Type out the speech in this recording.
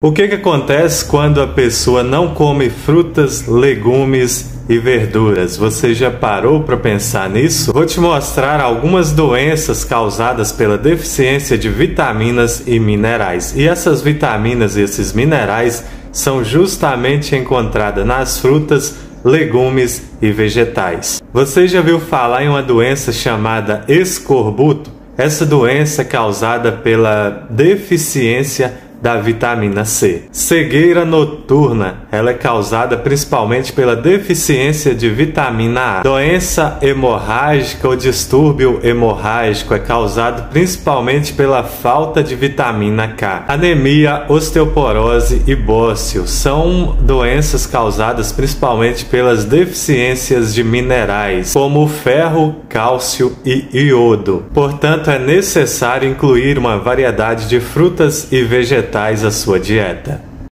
O que, que acontece quando a pessoa não come frutas, legumes e verduras? Você já parou para pensar nisso? Vou te mostrar algumas doenças causadas pela deficiência de vitaminas e minerais. E essas vitaminas e esses minerais são justamente encontradas nas frutas, legumes e vegetais. Você já viu falar em uma doença chamada escorbuto? Essa doença é causada pela deficiência da vitamina C. Cegueira noturna, ela é causada principalmente pela deficiência de vitamina A. Doença hemorrágica ou distúrbio hemorrágico é causado principalmente pela falta de vitamina K. Anemia, osteoporose e bócio são doenças causadas principalmente pelas deficiências de minerais, como ferro, cálcio e iodo. Portanto, é necessário incluir uma variedade de frutas e vegetais vegetais à sua dieta.